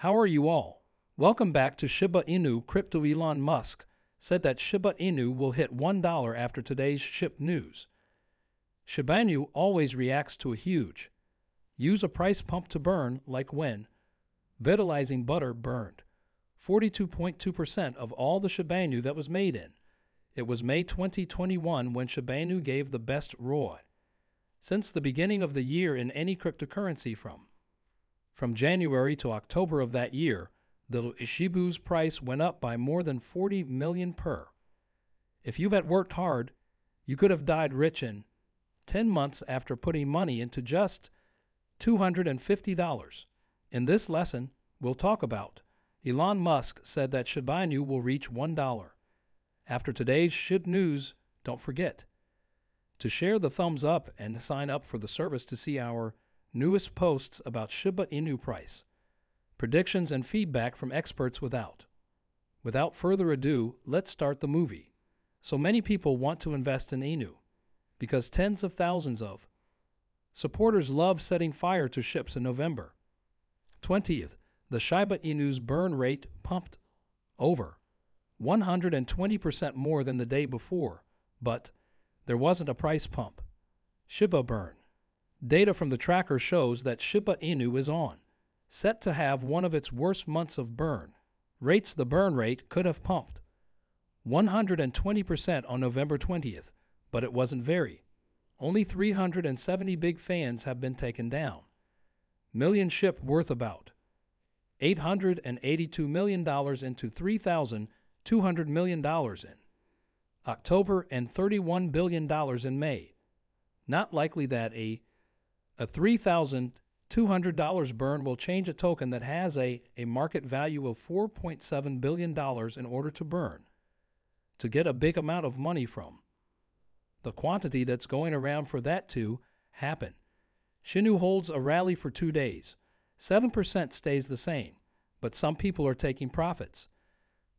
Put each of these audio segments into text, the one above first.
How are you all? Welcome back to Shiba Inu. Crypto Elon Musk said that Shiba Inu will hit $1 after today's SHIB news. Shiba Inu always reacts to a huge. Use a price pump to burn, like when Vitalik Buterin burned 42.2% of all the Shiba Inu that was made in. It was May 2021 when Shiba Inu gave the best ROI since the beginning of the year in any cryptocurrency from from January to October of that year, the Ishibu's price went up by more than 40 million per. If you had worked hard, you could have died rich in 10 months after putting money into just $250. In this lesson, we'll talk about Elon Musk said that Shiba Inu will reach $1. After today's SHIB news, don't forget to share the thumbs up and sign up for the service to see our newest posts about Shiba Inu price, predictions and feedback from experts without. Without further ado, let's start the movie. So many people want to invest in Inu because tens of thousands of supporters love setting fire to ships in November. 20th, the Shiba Inu's burn rate pumped over 120% more than the day before, but there wasn't a price pump. Shiba burn. Data from the tracker shows that Shiba Inu is on, set to have one of its worst months of burn. Rates the burn rate could have pumped 120% on November 20th, but it wasn't very. Only 370 big fans have been taken down. Million SHIB worth about $882 million into $3,200 million in October and $31 billion in May. Not likely that a a $3,200 burn will change a token that has a, a market value of $4.7 billion in order to burn, to get a big amount of money from. The quantity that's going around for that to happen. Shinu holds a rally for two days. 7% stays the same, but some people are taking profits.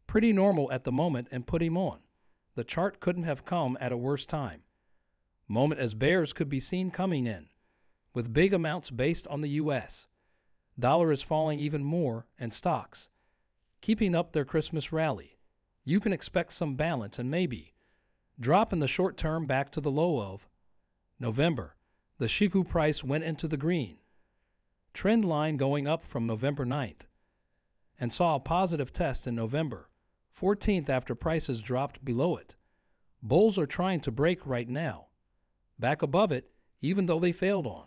Pretty normal at the moment and put him on. The chart couldn't have come at a worse time. Moment as bears could be seen coming in with big amounts based on the US. Dollar is falling even more and stocks keeping up their Christmas rally. You can expect some balance and maybe drop in the short term back to the low of November. The Shiku price went into the green. Trend line going up from November 9th and saw a positive test in November 14th after prices dropped below it. Bulls are trying to break right now. Back above it, even though they failed on.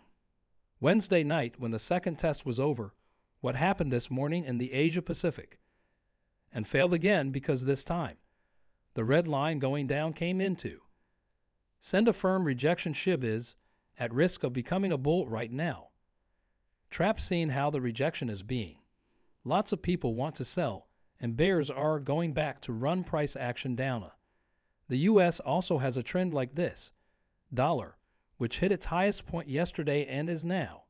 Wednesday night, when the second test was over, what happened this morning in the Asia Pacific? And failed again because this time the red line going down came into. Send a firm rejection SHIB is at risk of becoming a bull right now. Trap seeing how the rejection is being. Lots of people want to sell, and bears are going back to run price action down. The US also has a trend like this. Dollar which hit its highest point yesterday and is now.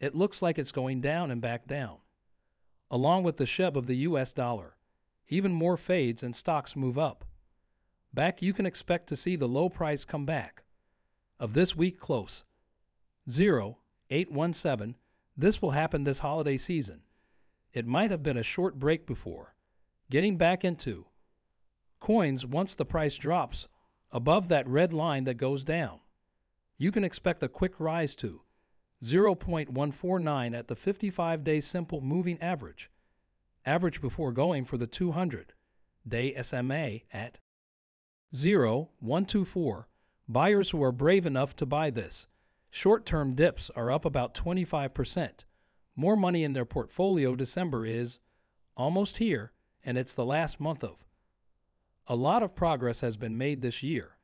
It looks like it's going down and back down. Along with the SHIB of the US dollar, even more fades and stocks move up. Back you can expect to see the low price come back. Of this week close 0817, this will happen this holiday season. It might have been a short break before. Getting back into coins once the price drops above that red line that goes down you can expect a quick rise to 0.149 at the 55 day simple moving average, average before going for the 200 day SMA at 0.124. Buyers who are brave enough to buy this. Short term dips are up about 25%. More money in their portfolio December is almost here, and it's the last month of. A lot of progress has been made this year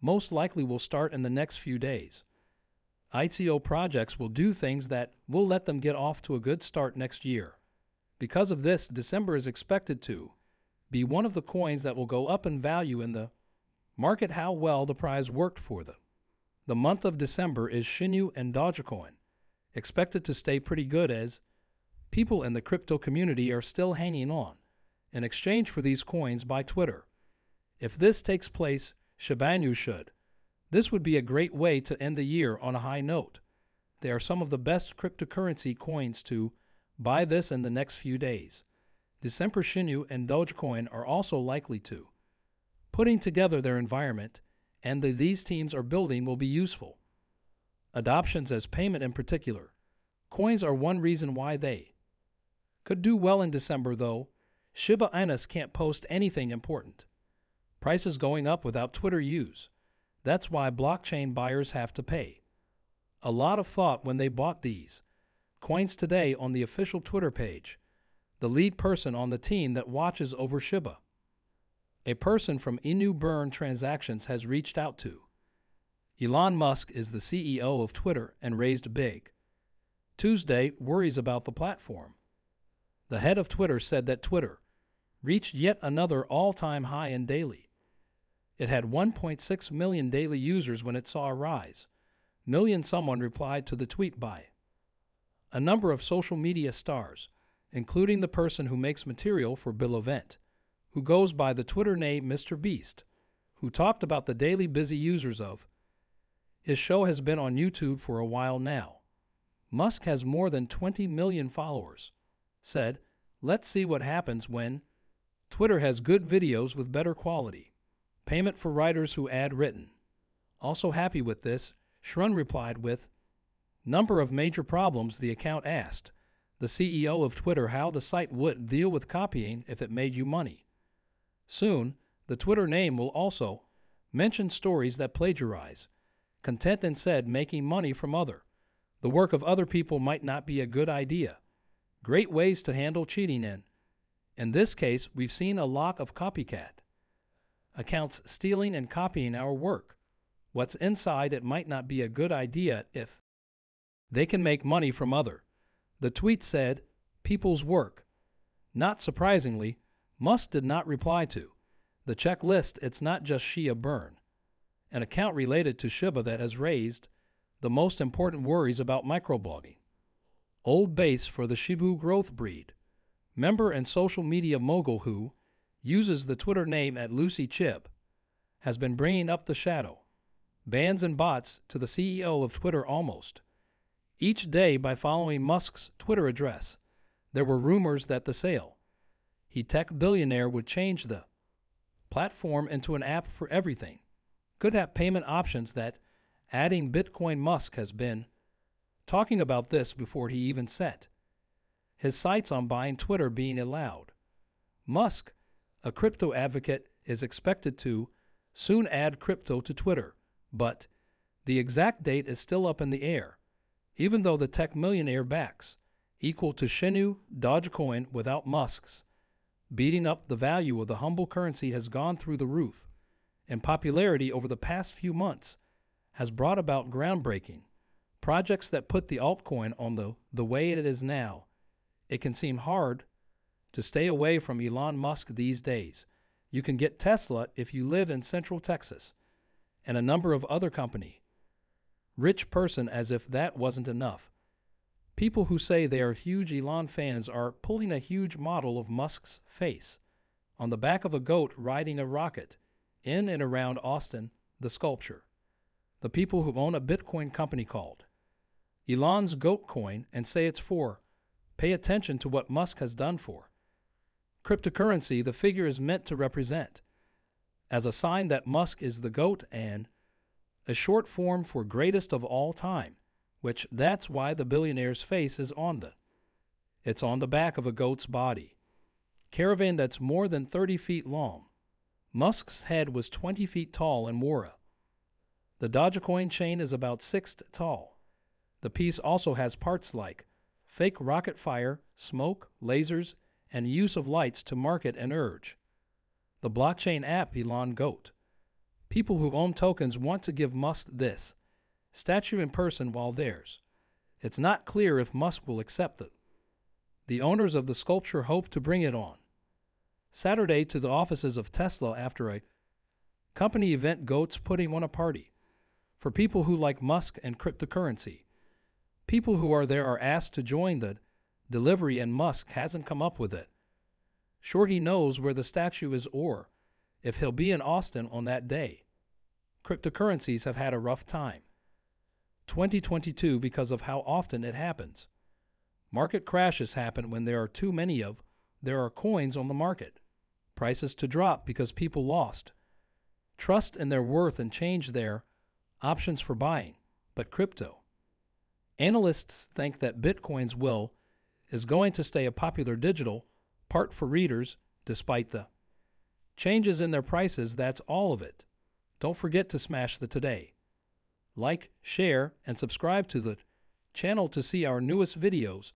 most likely will start in the next few days. ICO projects will do things that will let them get off to a good start next year. Because of this, December is expected to be one of the coins that will go up in value in the market how well the prize worked for them. The month of December is Shinu and Dogecoin, expected to stay pretty good as people in the crypto community are still hanging on in exchange for these coins by Twitter. If this takes place, Shiba Inu should. This would be a great way to end the year on a high note. They are some of the best cryptocurrency coins to buy this in the next few days. December Shinu and Dogecoin are also likely to. Putting together their environment and the these teams are building will be useful. Adoptions as payment in particular. Coins are one reason why they could do well in December, though. Shiba Inus can't post anything important. Prices going up without Twitter use. That's why blockchain buyers have to pay. A lot of thought when they bought these. Coins today on the official Twitter page. The lead person on the team that watches over Shiba. A person from Inu Burn Transactions has reached out to. Elon Musk is the CEO of Twitter and raised big. Tuesday worries about the platform. The head of Twitter said that Twitter reached yet another all time high in daily. It had 1.6 million daily users when it saw a rise. Million someone replied to the tweet by. A number of social media stars, including the person who makes material for Bill Event, who goes by the Twitter name Mr. Beast, who talked about the daily busy users of. His show has been on YouTube for a while now. Musk has more than 20 million followers. Said, let's see what happens when Twitter has good videos with better quality. Payment for writers who add written. Also happy with this, Shrun replied with, Number of major problems the account asked. The CEO of Twitter how the site would deal with copying if it made you money. Soon, the Twitter name will also mention stories that plagiarize. Content and said making money from other. The work of other people might not be a good idea. Great ways to handle cheating in. In this case, we've seen a lot of copycat. Accounts stealing and copying our work. What's inside it might not be a good idea if they can make money from other. The tweet said, people's work. Not surprisingly, Musk did not reply to. The checklist it's not just Shia Burn, an account related to Shiba that has raised the most important worries about microblogging. Old base for the Shibu growth breed. Member and social media mogul who uses the Twitter name at LucieSHIB has been bringing up the shadow. Bans and bots to the CEO of Twitter almost. Each day by following Musk's Twitter address, there were rumors that the sale he tech billionaire would change the platform into an app for everything. Could have payment options that adding Bitcoin Musk has been talking about this before he even set his sights on buying Twitter being allowed. Musk, a crypto advocate, is expected to soon add crypto to Twitter, but the exact date is still up in the air, even though the tech millionaire backs, equal to Shinu Dogecoin without Musk's beating up the value of the humble currency has gone through the roof, and popularity over the past few months has brought about groundbreaking projects that put the altcoin on the, the way it is now. It can seem hard to stay away from Elon Musk these days. You can get Tesla if you live in Central Texas, and a number of other company. Rich person as if that wasn't enough. People who say they are huge Elon fans are pulling a huge model of Musk's face on the back of a goat riding a rocket in and around Austin, the sculpture. The people who own a Bitcoin company called Elon's Goat Coin and say it's for. Pay attention to what Musk has done for. Cryptocurrency, the figure is meant to represent as a sign that Musk is the goat and a short form for greatest of all time which that's why the billionaire's face is on the. It's on the back of a goat's body. Caravan that's more than 30 feet long. Musk's head was 20 feet tall and wore a. The Dogecoin chain is about 6 tall. The piece also has parts like fake rocket fire, smoke, lasers, and use of lights to market and urge. The blockchain app Elon Goat. People who own tokens want to give Musk this statue in person while theirs. It's not clear if Musk will accept it. The owners of the sculpture hope to bring it on. Saturday to the offices of Tesla after a company event goats putting on a party for people who like Musk and cryptocurrency. People who are there are asked to join the delivery and Musk hasn't come up with it. Sure he knows where the statue is or if he'll be in Austin on that day. Cryptocurrencies have had a rough time. 2022 because of how often it happens. Market crashes happen when there are too many of there are coins on the market. Prices to drop because people lost. Trust in their worth and change their options for buying, but crypto. Analysts think that Bitcoin's will is going to stay a popular digital part for readers despite the changes in their prices. That's all of it. Don't forget to smash the today. Like, share, and subscribe to the channel to see our newest videos.